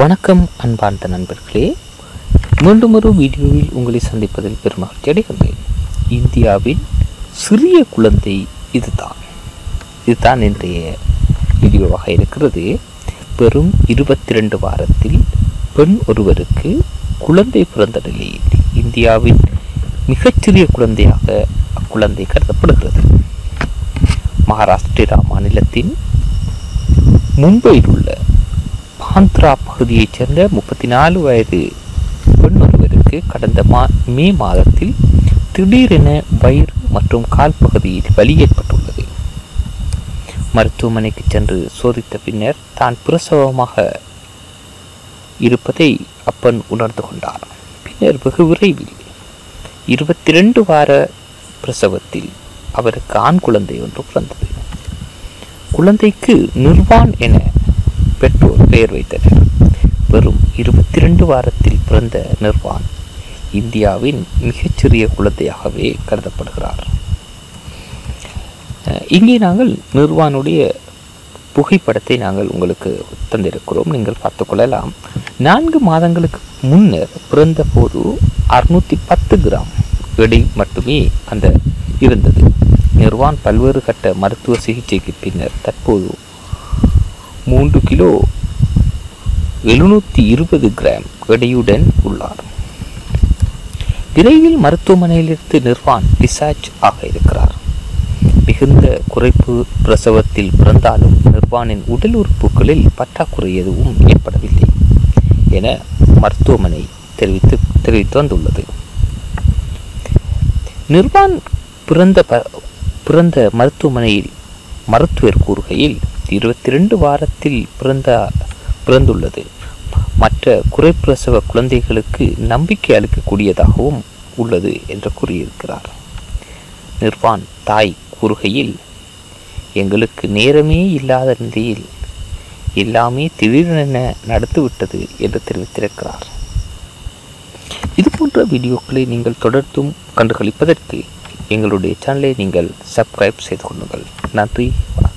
வணக்கம் அன்பார்ந்த நண்பர்களே. மீண்டும் ஒரு வீடியோவில் உங்களை சந்திப்பதில் பெருமகிழ்ச்சி அடைகின்றேன். இந்தியாவின் சிறிய குழந்தை இதுதான். இதுதான் இன்றைய வீடியோவாக இருக்கிறது. வெறும் இருபத்தி ரெண்டு வாரத்தில் பெண் ஒருவருக்கு குழந்தை பிறந்த நிலையில் இந்தியாவின் மிகச்சிறிய குழந்தையாக அக்குழந்தை கருதப்படுகிறது. மகாராஷ்டிரா மாநிலத்தின் மும்பையில் உள்ள ஆந்திரா பகுதியைச் சேர்ந்த முப்பத்தி நாலு வயது பெண் ஒருவருக்கு கடந்த மா மே மாதத்தில் திடீரென வயிறு மற்றும் கால் பகுதியில் வலி ஏற்பட்டுள்ளது. மருத்துவமனைக்கு சென்று சோதித்த பின்னர் தான் பிரசவமாக இருப்பதை அப்பன் உணர்ந்து கொண்டார். பின்னர் வெகு விரைவில் இருபத்தி ரெண்டு வார பிரசவத்தில் அவருக்கு ஆண் குழந்தை ஒன்று பிறந்தது. குழந்தைக்கு நிர்வான் என பெயர் வைத்தனர். வெறும் இருபத்தி ரெண்டு வாரத்தில் பிறந்த நிர்வான் இந்தியாவின் மிகச்சிறிய குழந்தையாகவே கருதப்படுகிறார். இங்கே நாங்கள் நிர்வானுடைய புகைப்படத்தை நாங்கள் உங்களுக்கு தந்திருக்கிறோம். நீங்கள் பார்த்துக்கொள்ளலாம் நான்கு மாதங்களுக்கு முன்னர் பிறந்த போது அறுநூற்றி பத்து கிராம் எடை மட்டுமே அந்த இருந்தது. நிர்வான் பல்வேறு கட்ட மருத்துவ சிகிச்சைக்கு பின்னர் தற்போது மூன்று கிலோ எழுநூற்றி இருபது கிராம் எடையுடன் உள்ளார். விரைவில் மருத்துவமனையிலிருந்து நிர்வான் டிசார்ஜ் ஆக இருக்கிறார். மிகுந்த குறைப்பு பிரசவத்தில் பிறந்தாலும் நிர்வாணின் உடல் உறுப்புகளில் பற்றாக்குறை எதுவும் ஏற்படவில்லை என மருத்துவமனை தெரிவித்து தெரிவித்து வந்துள்ளது. நிர்வான் பிறந்த ப பிறந்த மருத்துவமனையில் மருத்துவர் கூறுகையில் இருபத்தி ரெண்டு வாரத்தில் பிறந்த பிறந்துள்ளது. மற்ற குறைப்பிரசவ குழந்தைகளுக்கு நம்பிக்கை அளிக்கக்கூடியதாகவும் உள்ளது என்று கூறியிருக்கிறார். நிர்வான் தாய் கூறுகையில் எங்களுக்கு நேரமே இல்லாத நிலையில் எல்லாமே திடீரென நடந்துவிட்டது என்று தெரிவித்திருக்கிறார். இது போன்ற வீடியோக்களை நீங்கள் தொடர்ந்தும் கண்டுகளிப்பதற்கு எங்களுடைய சேனலை நீங்கள் சப்ஸ்கிரைப் செய்து கொள்ளுங்கள். நன்றி வணக்கம்.